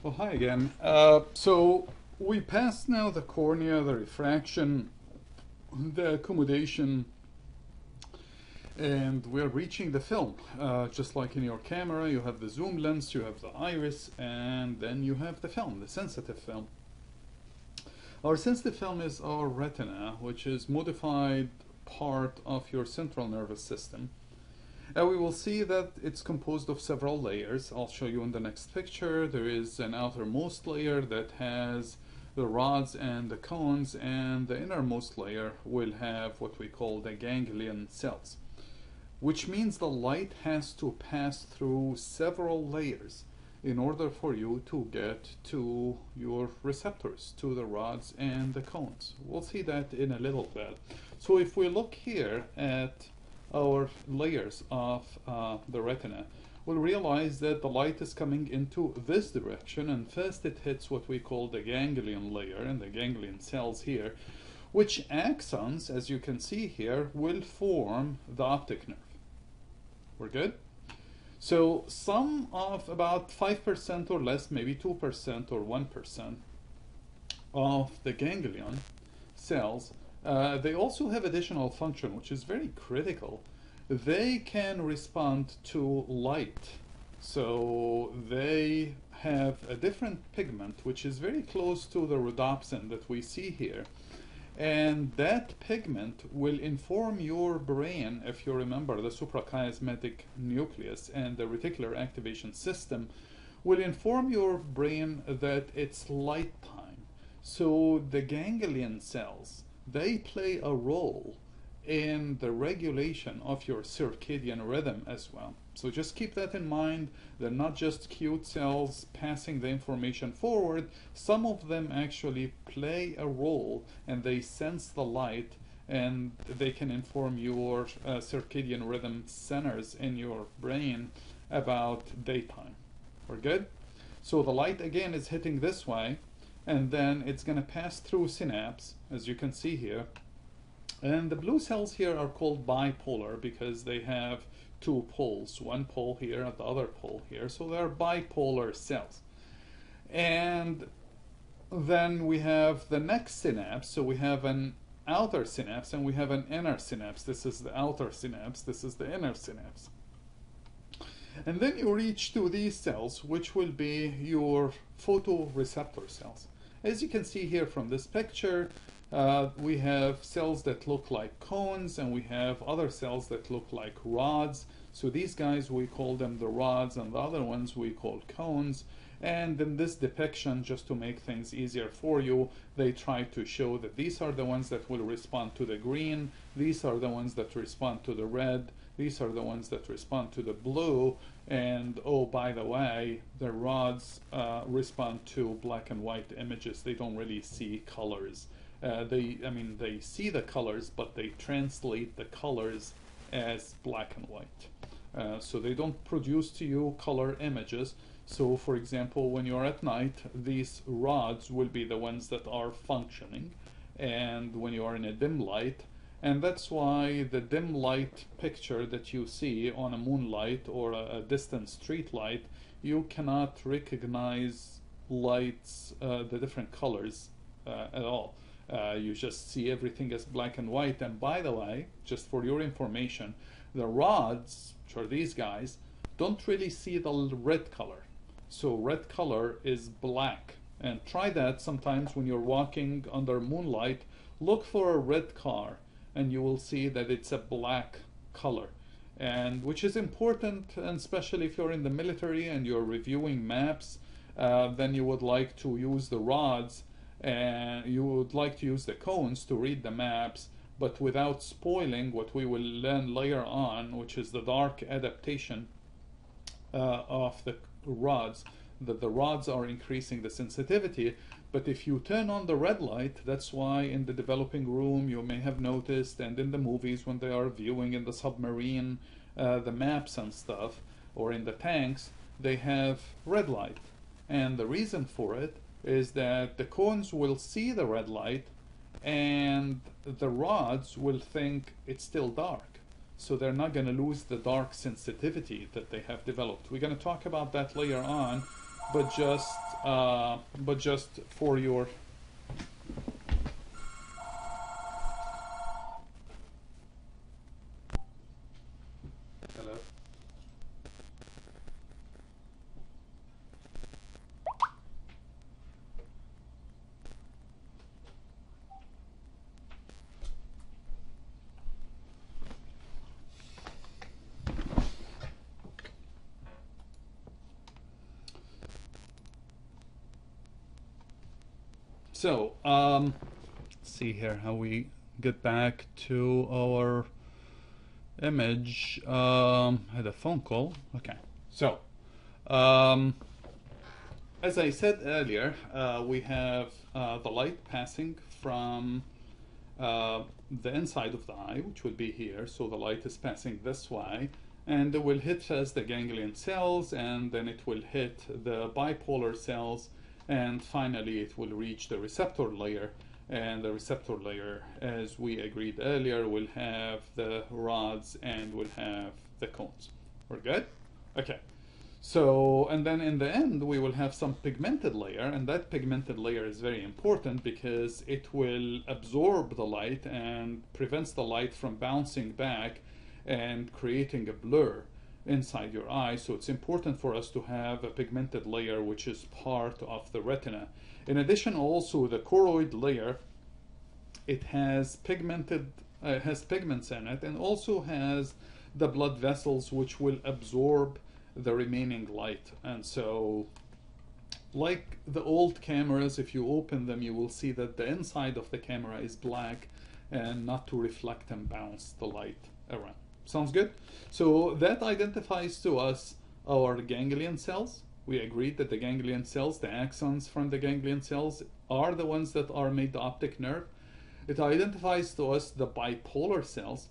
Well, hi again. Uh, so we passed now the cornea, the refraction, the accommodation, and we're reaching the film. Uh, just like in your camera, you have the zoom lens, you have the iris, and then you have the film, the sensitive film. Our sensitive film is our retina, which is modified part of your central nervous system. Uh, we will see that it's composed of several layers. I'll show you in the next picture. There is an outermost layer that has the rods and the cones, and the innermost layer will have what we call the ganglion cells, which means the light has to pass through several layers in order for you to get to your receptors, to the rods and the cones. We'll see that in a little bit. So if we look here at our layers of uh, the retina, we'll realize that the light is coming into this direction and first it hits what we call the ganglion layer and the ganglion cells here, which axons, as you can see here, will form the optic nerve. We're good? So some of about 5% or less, maybe 2% or 1% of the ganglion cells uh, they also have additional function, which is very critical. They can respond to light. So they have a different pigment, which is very close to the rhodopsin that we see here. And that pigment will inform your brain, if you remember the suprachiasmatic nucleus and the reticular activation system, will inform your brain that it's light time. So the ganglion cells they play a role in the regulation of your circadian rhythm as well. So just keep that in mind. They're not just cute cells passing the information forward. Some of them actually play a role and they sense the light and they can inform your uh, circadian rhythm centers in your brain about daytime. We're good? So the light again is hitting this way and then it's going to pass through synapse as you can see here. And the blue cells here are called bipolar because they have two poles one pole here and the other pole here. So they're bipolar cells. And then we have the next synapse. So we have an outer synapse and we have an inner synapse. This is the outer synapse. This is the inner synapse. And then you reach to these cells which will be your photoreceptor cells as you can see here from this picture, uh, we have cells that look like cones and we have other cells that look like rods. So these guys, we call them the rods and the other ones we call cones. And in this depiction, just to make things easier for you, they try to show that these are the ones that will respond to the green, these are the ones that respond to the red, these are the ones that respond to the blue, and oh, by the way, the rods uh, respond to black and white images. They don't really see colors. Uh, they, I mean, they see the colors, but they translate the colors as black and white. Uh, so they don't produce to you color images. So for example, when you're at night, these rods will be the ones that are functioning. And when you are in a dim light, and that's why the dim light picture that you see on a moonlight or a, distant street light, you cannot recognize lights, uh, the different colors uh, at all. Uh, you just see everything as black and white. And by the way, just for your information, the rods, which are these guys, don't really see the red color. So red color is black. And try that sometimes when you're walking under moonlight. Look for a red car and you will see that it's a black color and which is important and especially if you're in the military and you're reviewing maps uh, then you would like to use the rods and you would like to use the cones to read the maps but without spoiling what we will learn later on which is the dark adaptation uh, of the rods that the rods are increasing the sensitivity but if you turn on the red light, that's why in the developing room you may have noticed, and in the movies when they are viewing in the submarine, uh, the maps and stuff, or in the tanks, they have red light. And the reason for it is that the cones will see the red light and the rods will think it's still dark. So they're not going to lose the dark sensitivity that they have developed. We're going to talk about that later on but just uh, but just for your So, um, let's see here how we get back to our image. Um, I had a phone call. Okay. So, um, as I said earlier, uh, we have uh, the light passing from uh, the inside of the eye, which would be here. So the light is passing this way, and it will hit first the ganglion cells, and then it will hit the bipolar cells, and finally it will reach the receptor layer. And the receptor layer, as we agreed earlier, will have the rods and will have the cones. We're good? Okay. So, and then in the end, we will have some pigmented layer, and that pigmented layer is very important because it will absorb the light and prevents the light from bouncing back and creating a blur inside your eye. So it's important for us to have a pigmented layer which is part of the retina. In addition, also the choroid layer, it has pigmented, uh, has pigments in it, and also has the blood vessels which will absorb the remaining light. And so, like the old cameras, if you open them, you will see that the inside of the camera is black and not to reflect and bounce the light around. Sounds good? So that identifies to us our ganglion cells. We agreed that the ganglion cells, the axons from the ganglion cells, are the ones that are made the optic nerve. It identifies to us the bipolar cells,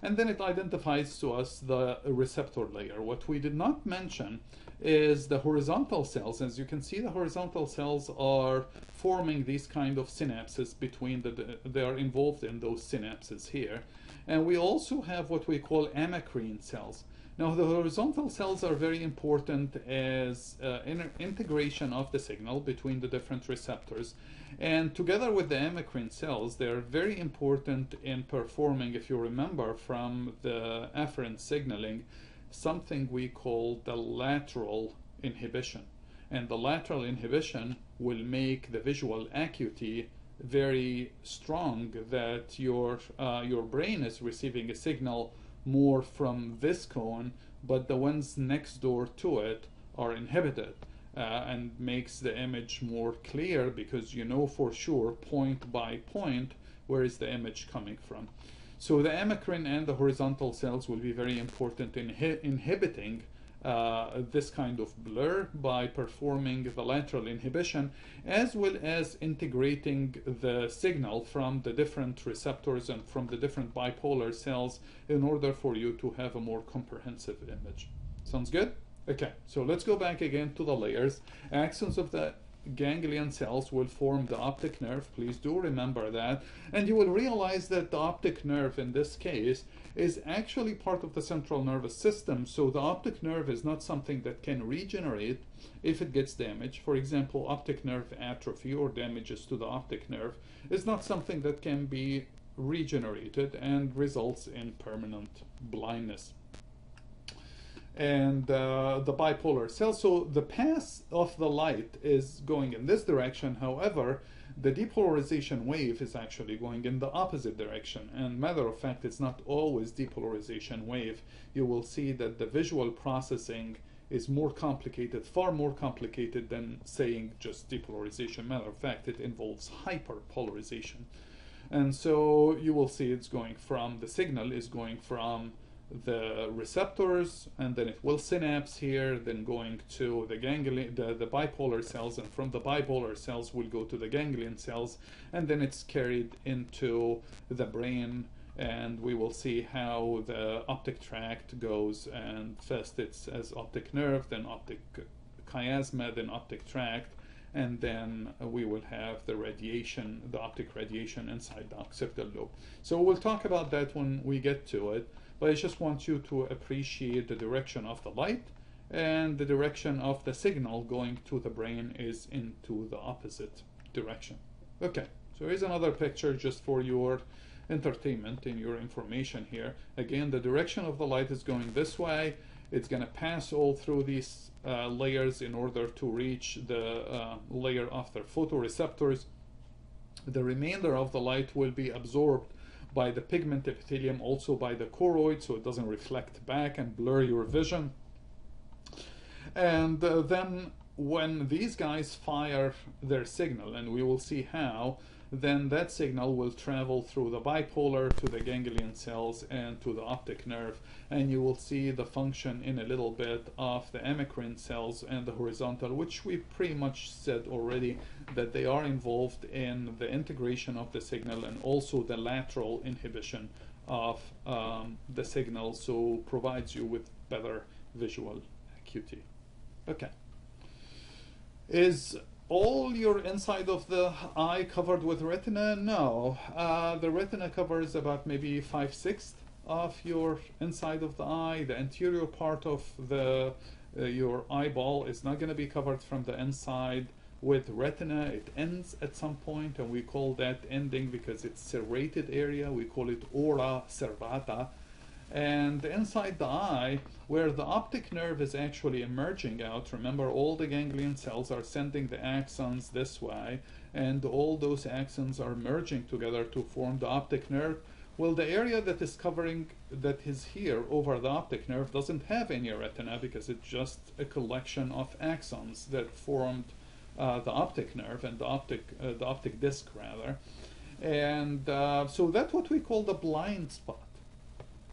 and then it identifies to us the receptor layer. What we did not mention is the horizontal cells. As you can see, the horizontal cells are forming these kind of synapses between the, they are involved in those synapses here. And we also have what we call amacrine cells. Now, the horizontal cells are very important as uh, integration of the signal between the different receptors. And together with the amacrine cells, they are very important in performing, if you remember from the afferent signaling, something we call the lateral inhibition. And the lateral inhibition will make the visual acuity very strong that your uh, your brain is receiving a signal more from this cone, but the ones next door to it are inhibited. Uh, and makes the image more clear because you know for sure point by point where is the image coming from. So the amacrine and the horizontal cells will be very important in inhibiting uh, this kind of blur by performing the lateral inhibition as well as integrating the signal from the different receptors and from the different bipolar cells in order for you to have a more comprehensive image. Sounds good? Okay, so let's go back again to the layers. Axons of the ganglion cells will form the optic nerve. Please do remember that. And you will realize that the optic nerve in this case is actually part of the central nervous system. So the optic nerve is not something that can regenerate if it gets damaged. For example, optic nerve atrophy or damages to the optic nerve is not something that can be regenerated and results in permanent blindness and uh, the bipolar cell. So the path of the light is going in this direction. However, the depolarization wave is actually going in the opposite direction. And matter of fact, it's not always depolarization wave. You will see that the visual processing is more complicated, far more complicated than saying just depolarization. Matter of fact, it involves hyperpolarization. And so you will see it's going from, the signal is going from the receptors and then it will synapse here then going to the ganglion the, the bipolar cells and from the bipolar cells will go to the ganglion cells and then it's carried into the brain and we will see how the optic tract goes and first it's as optic nerve then optic chiasma then optic tract and then we will have the radiation the optic radiation inside the occipital lobe. So we'll talk about that when we get to it but I just want you to appreciate the direction of the light and the direction of the signal going to the brain is into the opposite direction. Okay, so here's another picture just for your entertainment and your information here. Again, the direction of the light is going this way. It's going to pass all through these uh, layers in order to reach the uh, layer of photoreceptors. The remainder of the light will be absorbed by the pigment epithelium, also by the choroid, so it doesn't reflect back and blur your vision. And uh, then when these guys fire their signal, and we will see how, then that signal will travel through the bipolar to the ganglion cells and to the optic nerve and you will see the function in a little bit of the amacrine cells and the horizontal which we pretty much said already that they are involved in the integration of the signal and also the lateral inhibition of um, the signal so provides you with better visual acuity. Okay is all your inside of the eye covered with retina? No. Uh, the retina covers about maybe five sixths of your inside of the eye. The anterior part of the uh, your eyeball is not going to be covered from the inside with retina. It ends at some point, and we call that ending because it's serrated area. We call it ora serrata and inside the eye where the optic nerve is actually emerging out remember all the ganglion cells are sending the axons this way and all those axons are merging together to form the optic nerve. Well the area that is covering that is here over the optic nerve doesn't have any retina because it's just a collection of axons that formed uh, the optic nerve and the optic uh, the optic disc rather. And uh, so that's what we call the blind spot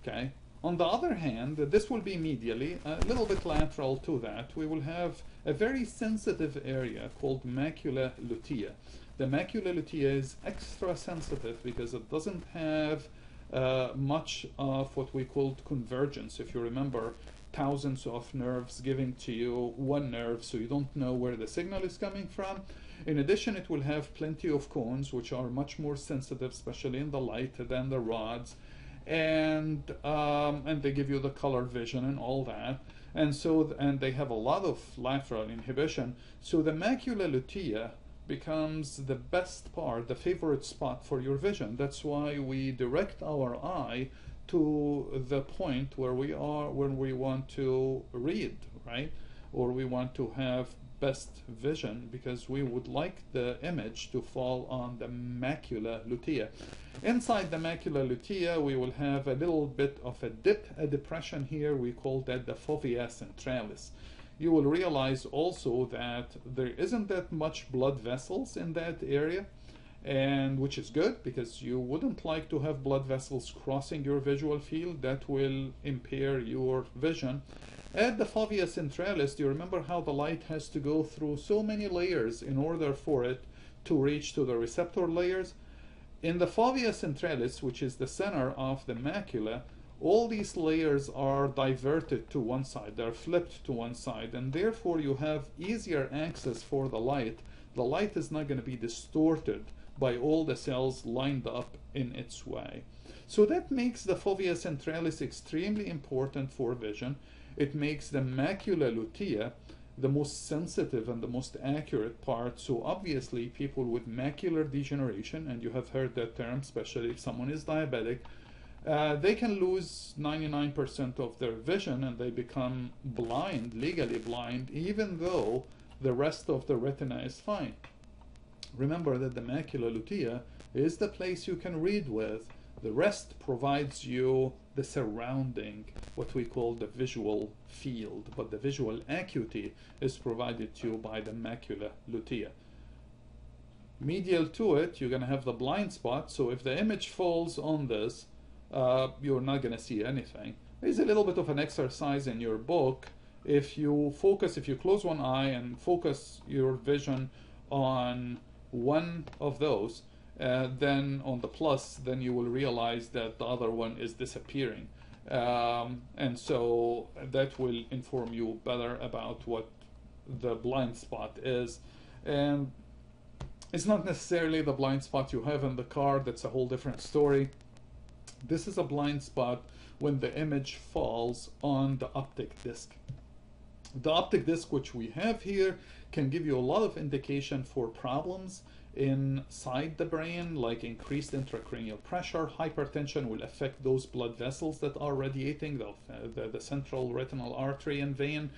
Okay. On the other hand, this will be medially, a little bit lateral to that. We will have a very sensitive area called macula lutea. The macula lutea is extra sensitive because it doesn't have uh, much of what we called convergence. If you remember, thousands of nerves giving to you one nerve, so you don't know where the signal is coming from. In addition, it will have plenty of cones, which are much more sensitive, especially in the light, than the rods and um, and they give you the color vision and all that. And so and they have a lot of lateral inhibition. So the macula lutea becomes the best part the favorite spot for your vision. That's why we direct our eye to the point where we are when we want to read right? Or we want to have best vision because we would like the image to fall on the macula lutea. Inside the macula lutea, we will have a little bit of a dip, a depression here. We call that the fovea centralis. You will realize also that there isn't that much blood vessels in that area and which is good because you wouldn't like to have blood vessels crossing your visual field that will impair your vision at the fovea centralis, do you remember how the light has to go through so many layers in order for it to reach to the receptor layers? In the fovea centralis, which is the center of the macula, all these layers are diverted to one side, they're flipped to one side, and therefore you have easier access for the light. The light is not going to be distorted by all the cells lined up in its way. So that makes the fovea centralis extremely important for vision it makes the macula lutea the most sensitive and the most accurate part. So obviously people with macular degeneration, and you have heard that term, especially if someone is diabetic, uh, they can lose 99% of their vision and they become blind, legally blind, even though the rest of the retina is fine. Remember that the macula lutea is the place you can read with. The rest provides you the surrounding, what we call the visual field, but the visual acuity is provided to you by the macula lutea. Medial to it, you're going to have the blind spot, so if the image falls on this, uh, you're not going to see anything. There's a little bit of an exercise in your book. If you focus, if you close one eye and focus your vision on one of those, uh, then on the plus, then you will realize that the other one is disappearing. Um, and so that will inform you better about what the blind spot is. And it's not necessarily the blind spot you have in the car, that's a whole different story. This is a blind spot when the image falls on the optic disc. The optic disc which we have here can give you a lot of indication for problems inside the brain, like increased intracranial pressure. Hypertension will affect those blood vessels that are radiating, the, the, the, central retinal artery and vein.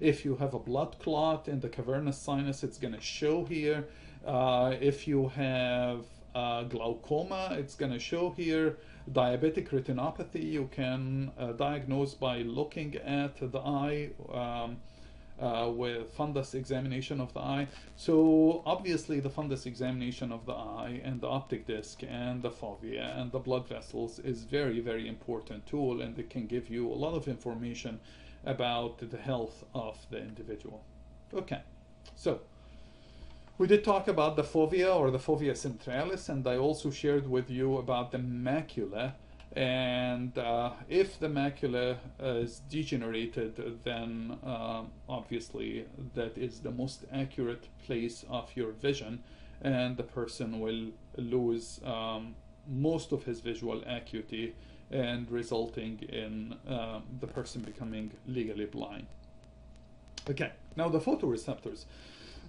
If you have a blood clot in the cavernous sinus, it's going to show here. Uh, if you have uh, glaucoma, it's going to show here. Diabetic retinopathy, you can uh, diagnose by looking at the eye. Um, uh, with fundus examination of the eye. So obviously the fundus examination of the eye and the optic disc and the fovea and the blood vessels is very, very important tool and it can give you a lot of information about the health of the individual. Okay, so we did talk about the fovea or the fovea centralis and I also shared with you about the macula and uh, if the macula is degenerated, then uh, obviously that is the most accurate place of your vision, and the person will lose um, most of his visual acuity and resulting in uh, the person becoming legally blind. Okay, now the photoreceptors.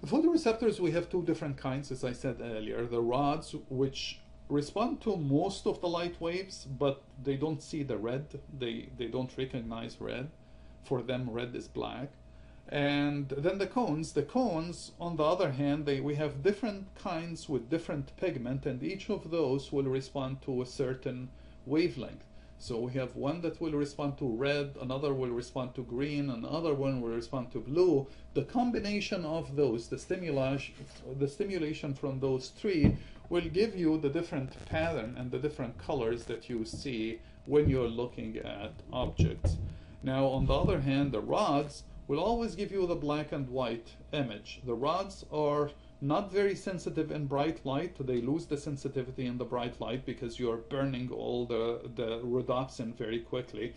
The photoreceptors, we have two different kinds, as I said earlier. The rods, which respond to most of the light waves, but they don't see the red. They, they don't recognize red. For them, red is black. And then the cones, the cones, on the other hand, they, we have different kinds with different pigment, and each of those will respond to a certain wavelength. So we have one that will respond to red, another will respond to green, another one will respond to blue. The combination of those, the stimulation, the stimulation from those three will give you the different pattern and the different colors that you see when you're looking at objects. Now, on the other hand, the rods will always give you the black and white image. The rods are not very sensitive in bright light. They lose the sensitivity in the bright light because you're burning all the, the rhodopsin very quickly.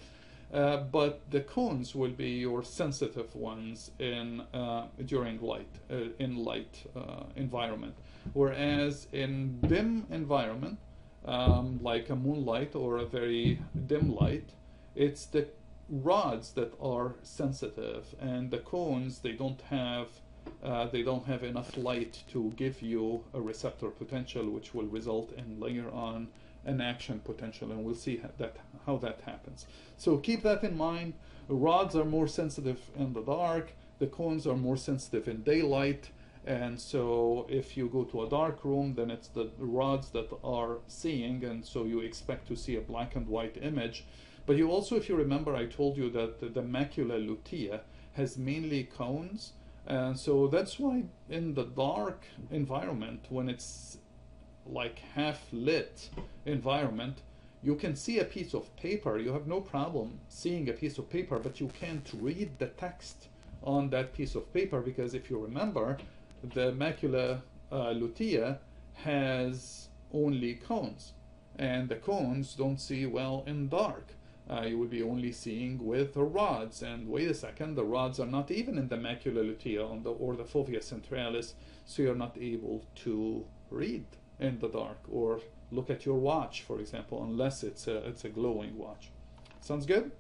Uh, but the cones will be your sensitive ones in uh, during light uh, in light uh, environment. Whereas in dim environment, um, like a moonlight or a very dim light, it's the rods that are sensitive, and the cones they don't have uh, they don't have enough light to give you a receptor potential, which will result in later on an action potential, and we'll see how that how that happens. So keep that in mind. Rods are more sensitive in the dark. The cones are more sensitive in daylight. And so if you go to a dark room, then it's the rods that are seeing, and so you expect to see a black and white image. But you also, if you remember, I told you that the macula lutea has mainly cones. And so that's why in the dark environment, when it's like half lit environment, you can see a piece of paper. You have no problem seeing a piece of paper, but you can't read the text on that piece of paper because if you remember, the macula uh, lutea has only cones, and the cones don't see well in dark. Uh, you will be only seeing with the rods. And wait a second, the rods are not even in the macula lutea the, or the fovea centralis, so you're not able to read in the dark or look at your watch, for example, unless it's a, it's a glowing watch. Sounds good?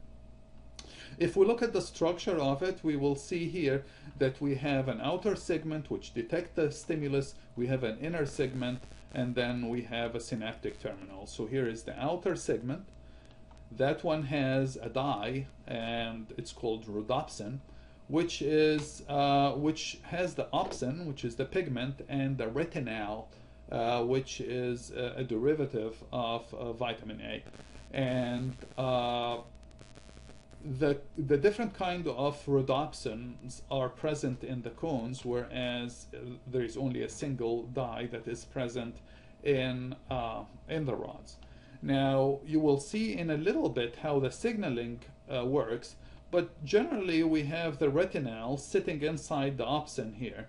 If we look at the structure of it, we will see here that we have an outer segment which detect the stimulus, we have an inner segment, and then we have a synaptic terminal. So here is the outer segment. That one has a dye, and it's called rhodopsin, which is uh, which has the opsin, which is the pigment, and the retinal, uh, which is a, a derivative of uh, vitamin A. And uh, the the different kind of rhodopsins are present in the cones, whereas uh, there is only a single dye that is present in uh, in the rods. Now you will see in a little bit how the signaling uh, works, but generally we have the retinal sitting inside the opsin here.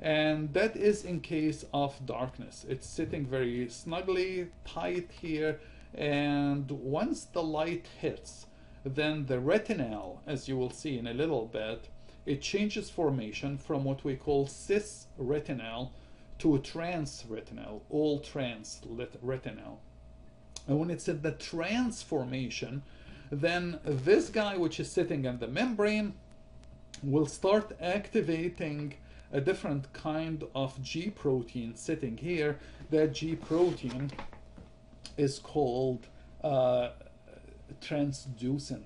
And that is in case of darkness. It's sitting very snugly, tight here, and once the light hits, then the retinal, as you will see in a little bit, it changes formation from what we call cis retinal to a trans retinal, all trans retinal. And when it's in the transformation, then this guy which is sitting in the membrane will start activating a different kind of G protein sitting here. That G protein is called uh, transducin.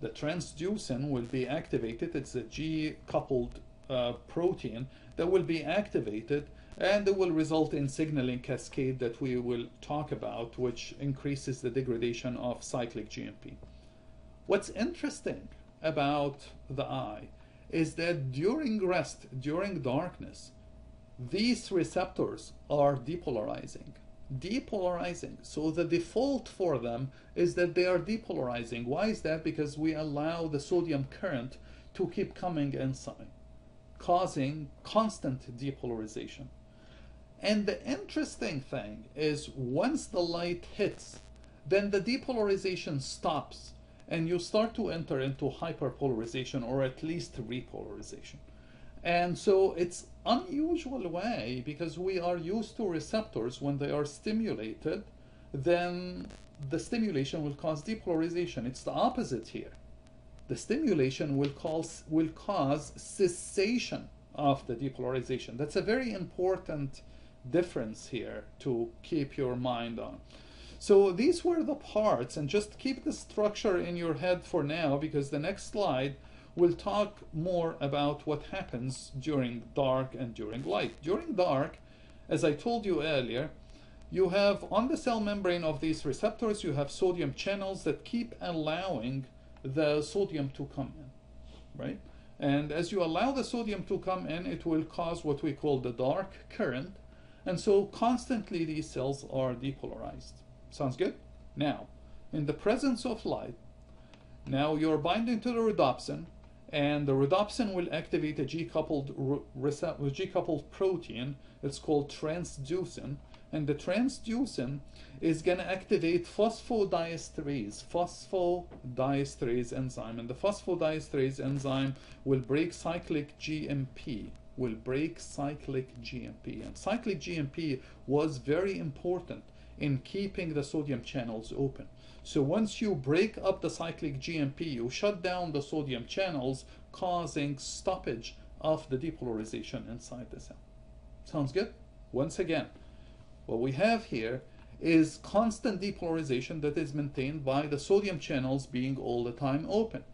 The transducin will be activated. It's a G coupled uh, protein that will be activated and it will result in signaling cascade that we will talk about, which increases the degradation of cyclic GMP. What's interesting about the eye is that during rest, during darkness, these receptors are depolarizing. Depolarizing. So the default for them is that they are depolarizing. Why is that? Because we allow the sodium current to keep coming inside, causing constant depolarization. And the interesting thing is once the light hits, then the depolarization stops and you start to enter into hyperpolarization or at least repolarization. And so it's unusual way because we are used to receptors when they are stimulated, then the stimulation will cause depolarization. It's the opposite here. The stimulation will cause will cause cessation of the depolarization. That's a very important difference here to keep your mind on. So these were the parts, and just keep the structure in your head for now because the next slide will talk more about what happens during dark and during light. During dark, as I told you earlier, you have on the cell membrane of these receptors, you have sodium channels that keep allowing the sodium to come in, right? And as you allow the sodium to come in, it will cause what we call the dark current. And so constantly these cells are depolarized. Sounds good? Now, in the presence of light, now you're binding to the rhodopsin, and the rhodopsin will activate a G-coupled G-coupled protein. It's called transducin, and the transducin is going to activate phosphodiesterase, phosphodiesterase enzyme, and the phosphodiesterase enzyme will break cyclic GMP will break cyclic GMP. And cyclic GMP was very important in keeping the sodium channels open. So once you break up the cyclic GMP, you shut down the sodium channels, causing stoppage of the depolarization inside the cell. Sounds good? Once again, what we have here is constant depolarization that is maintained by the sodium channels being all the time open.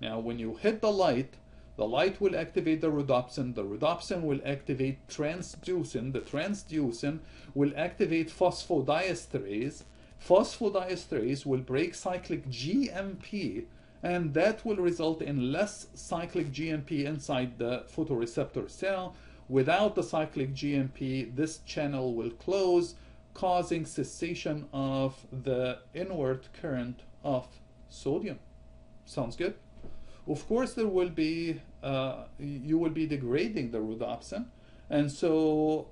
Now, when you hit the light, the light will activate the rhodopsin. The rhodopsin will activate transducin. The transducin will activate phosphodiesterase. Phosphodiesterase will break cyclic GMP, and that will result in less cyclic GMP inside the photoreceptor cell. Without the cyclic GMP, this channel will close, causing cessation of the inward current of sodium. Sounds good? Of course, there will be uh, you will be degrading the rhodopsin, and so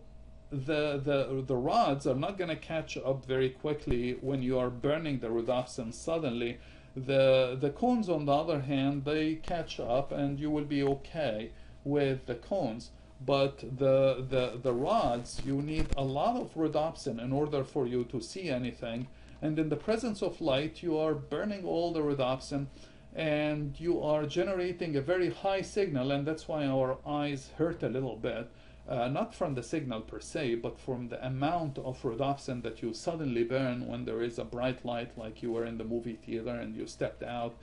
the the the rods are not going to catch up very quickly when you are burning the rhodopsin suddenly. The the cones, on the other hand, they catch up, and you will be okay with the cones. But the the the rods, you need a lot of rhodopsin in order for you to see anything. And in the presence of light, you are burning all the rhodopsin and you are generating a very high signal and that's why our eyes hurt a little bit uh, not from the signal per se but from the amount of rhodopsin that you suddenly burn when there is a bright light like you were in the movie theater and you stepped out.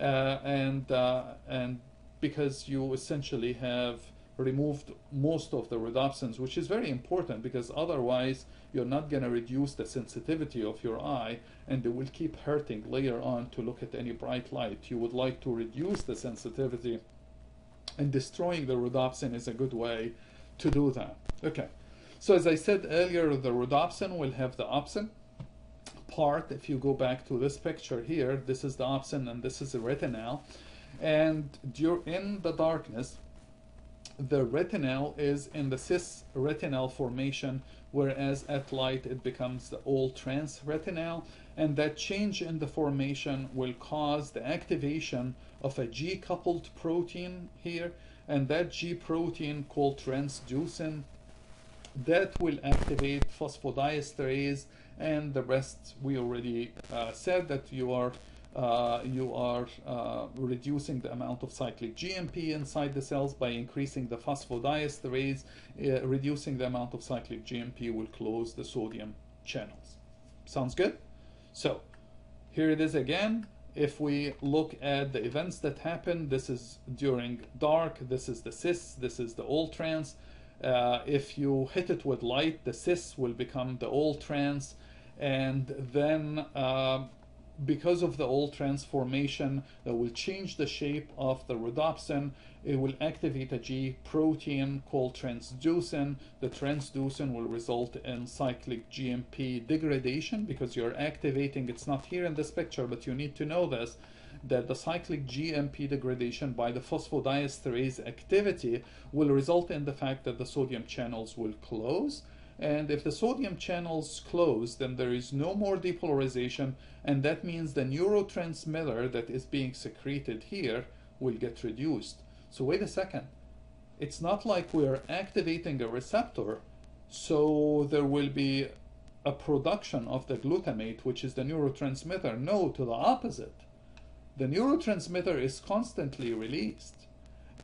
Uh, and uh, and because you essentially have removed most of the rhodopsins, which is very important because otherwise you're not going to reduce the sensitivity of your eye and it will keep hurting later on to look at any bright light. You would like to reduce the sensitivity and destroying the rhodopsin is a good way to do that. Okay, so as I said earlier, the rhodopsin will have the opsin part. If you go back to this picture here, this is the opsin and this is the retinal. And you're in the darkness, the retinal is in the cis retinal formation, whereas at light it becomes the all trans retinal. And that change in the formation will cause the activation of a G coupled protein here. And that G protein called transducin that will activate phosphodiesterase and the rest we already uh, said that you are uh, you are uh, reducing the amount of cyclic GMP inside the cells by increasing the phosphodiesterase. Uh, reducing the amount of cyclic GMP will close the sodium channels. Sounds good? So here it is again. If we look at the events that happen, this is during dark, this is the cis, this is the all trans. Uh, if you hit it with light, the cis will become the all trans, and then uh, because of the old transformation that will change the shape of the rhodopsin, it will activate a G protein called transducin. The transducin will result in cyclic GMP degradation because you're activating, it's not here in this picture, but you need to know this, that the cyclic GMP degradation by the phosphodiesterase activity will result in the fact that the sodium channels will close and if the sodium channels close, then there is no more depolarization, and that means the neurotransmitter that is being secreted here will get reduced. So wait a second. It's not like we're activating a receptor, so there will be a production of the glutamate, which is the neurotransmitter. No, to the opposite. The neurotransmitter is constantly released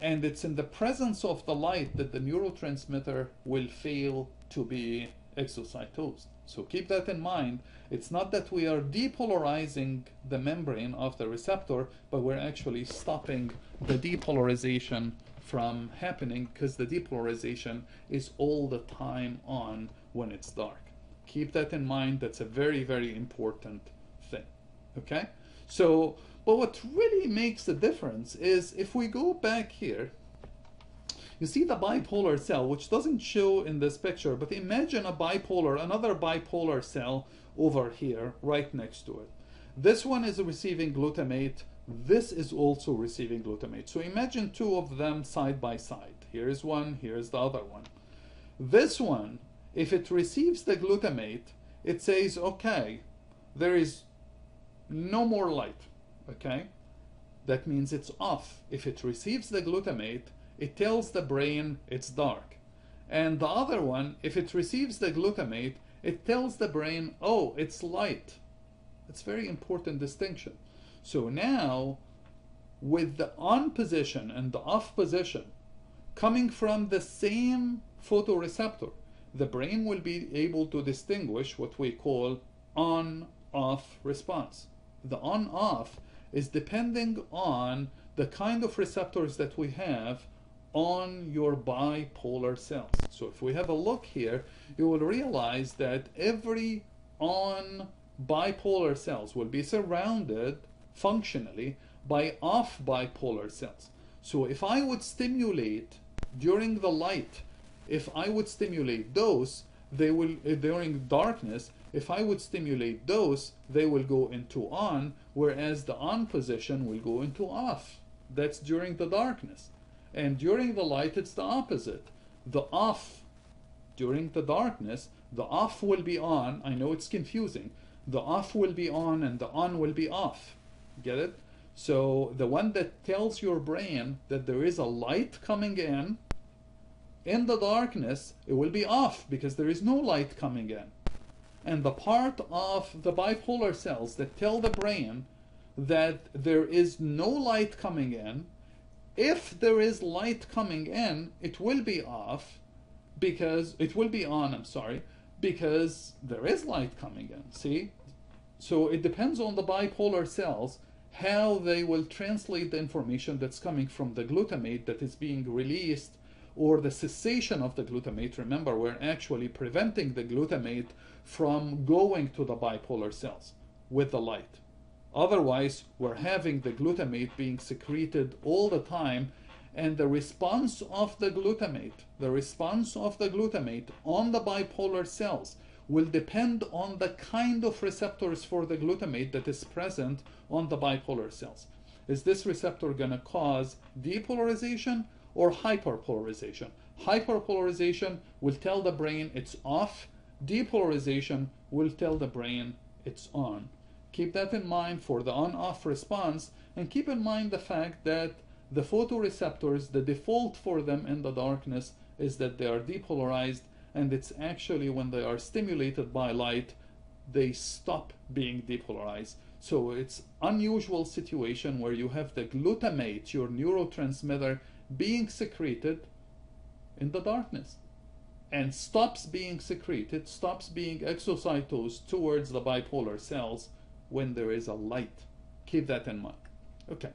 and it's in the presence of the light that the neurotransmitter will fail to be exocytosed. So keep that in mind. It's not that we are depolarizing the membrane of the receptor, but we're actually stopping the depolarization from happening because the depolarization is all the time on when it's dark. Keep that in mind. That's a very, very important thing. Okay? So but what really makes the difference is if we go back here, you see the bipolar cell, which doesn't show in this picture, but imagine a bipolar, another bipolar cell over here, right next to it. This one is receiving glutamate. This is also receiving glutamate. So imagine two of them side by side. Here is one, here is the other one. This one, if it receives the glutamate, it says, okay, there is no more light okay? That means it's off. If it receives the glutamate, it tells the brain it's dark. And the other one, if it receives the glutamate, it tells the brain, oh, it's light. It's very important distinction. So now, with the on position and the off position coming from the same photoreceptor, the brain will be able to distinguish what we call on-off response. The on-off is depending on the kind of receptors that we have on your bipolar cells. So if we have a look here, you will realize that every on bipolar cells will be surrounded functionally by off bipolar cells. So if I would stimulate during the light, if I would stimulate those, they will during darkness, if I would stimulate those, they will go into on, whereas the on position will go into off. That's during the darkness. And during the light, it's the opposite. The off, during the darkness, the off will be on. I know it's confusing. The off will be on and the on will be off. Get it? So the one that tells your brain that there is a light coming in, in the darkness, it will be off because there is no light coming in and the part of the bipolar cells that tell the brain that there is no light coming in, if there is light coming in, it will be off because it will be on, I'm sorry, because there is light coming in. See? So it depends on the bipolar cells how they will translate the information that's coming from the glutamate that is being released or the cessation of the glutamate. Remember, we're actually preventing the glutamate from going to the bipolar cells with the light. Otherwise, we're having the glutamate being secreted all the time, and the response of the glutamate, the response of the glutamate on the bipolar cells will depend on the kind of receptors for the glutamate that is present on the bipolar cells. Is this receptor going to cause depolarization or hyperpolarization? Hyperpolarization will tell the brain it's off Depolarization will tell the brain it's on. Keep that in mind for the on-off response and keep in mind the fact that the photoreceptors, the default for them in the darkness is that they are depolarized and it's actually when they are stimulated by light, they stop being depolarized. So it's unusual situation where you have the glutamate, your neurotransmitter, being secreted in the darkness and stops being secreted, stops being exocytosed towards the bipolar cells when there is a light. Keep that in mind. Okay.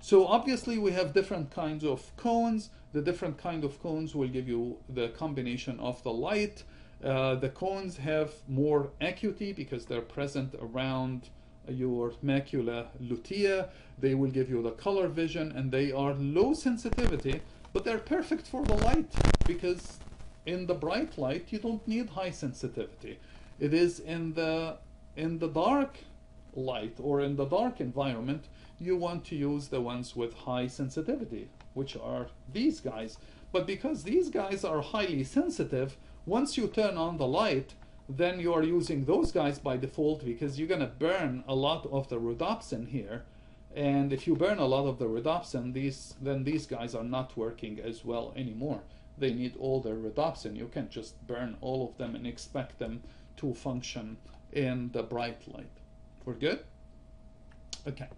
So obviously we have different kinds of cones. The different kind of cones will give you the combination of the light. Uh, the cones have more acuity because they're present around your macula lutea. They will give you the color vision and they are low sensitivity, but they're perfect for the light because in the bright light you don't need high sensitivity. It is in the in the dark light or in the dark environment you want to use the ones with high sensitivity, which are these guys. But because these guys are highly sensitive, once you turn on the light, then you are using those guys by default because you're going to burn a lot of the rhodopsin here. And if you burn a lot of the rhodopsin, these, then these guys are not working as well anymore. They need all their rhodopsin. You can't just burn all of them and expect them to function in the bright light. We're good? Okay.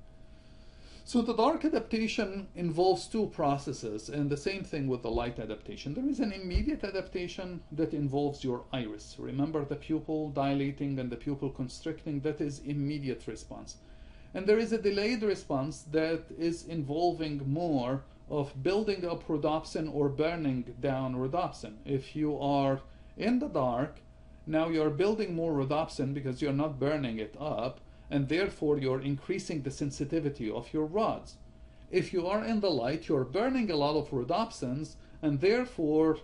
So the dark adaptation involves two processes and the same thing with the light adaptation. There is an immediate adaptation that involves your iris. Remember the pupil dilating and the pupil constricting, that is immediate response. And there is a delayed response that is involving more of building up rhodopsin or burning down rhodopsin. If you are in the dark, now you're building more rhodopsin because you're not burning it up and therefore you're increasing the sensitivity of your rods. If you are in the light, you're burning a lot of rhodopsins, and therefore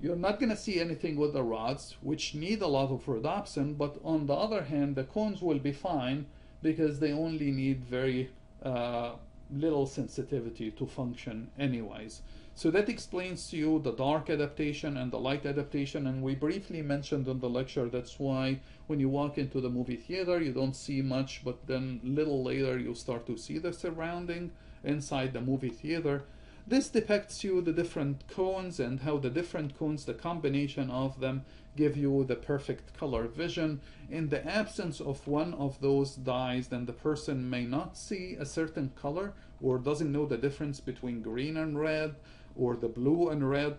you're not going to see anything with the rods, which need a lot of rhodopsin, but on the other hand, the cones will be fine because they only need very uh, little sensitivity to function anyways. So that explains to you the dark adaptation and the light adaptation. And we briefly mentioned in the lecture that's why when you walk into the movie theater, you don't see much, but then little later you start to see the surrounding inside the movie theater. This depicts you the different cones and how the different cones, the combination of them, give you the perfect color vision. In the absence of one of those dyes, then the person may not see a certain color or doesn't know the difference between green and red or the blue and red.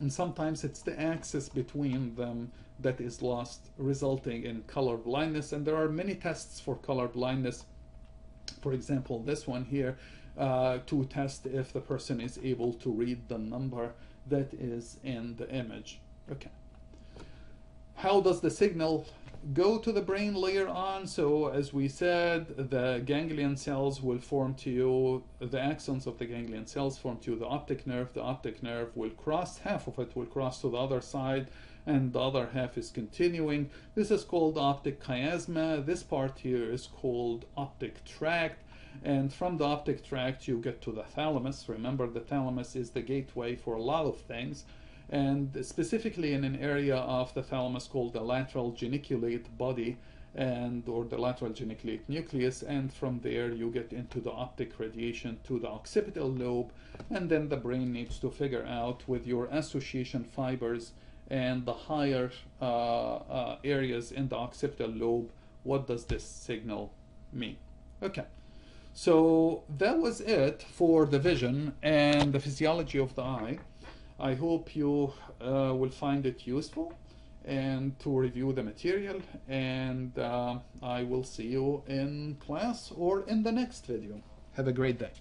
And sometimes it's the axis between them that is lost, resulting in color blindness. And there are many tests for color blindness. For example, this one here, uh, to test if the person is able to read the number that is in the image. Okay. How does the signal go to the brain later on. So as we said, the ganglion cells will form to you, the axons of the ganglion cells form to you the optic nerve. The optic nerve will cross, half of it will cross to the other side and the other half is continuing. This is called optic chiasma. This part here is called optic tract. And from the optic tract, you get to the thalamus. Remember, the thalamus is the gateway for a lot of things and specifically in an area of the thalamus called the lateral geniculate body and or the lateral geniculate nucleus and from there you get into the optic radiation to the occipital lobe and then the brain needs to figure out with your association fibers and the higher uh, uh, areas in the occipital lobe what does this signal mean? Okay. So that was it for the vision and the physiology of the eye I hope you uh, will find it useful and to review the material and uh, I will see you in class or in the next video. Have a great day.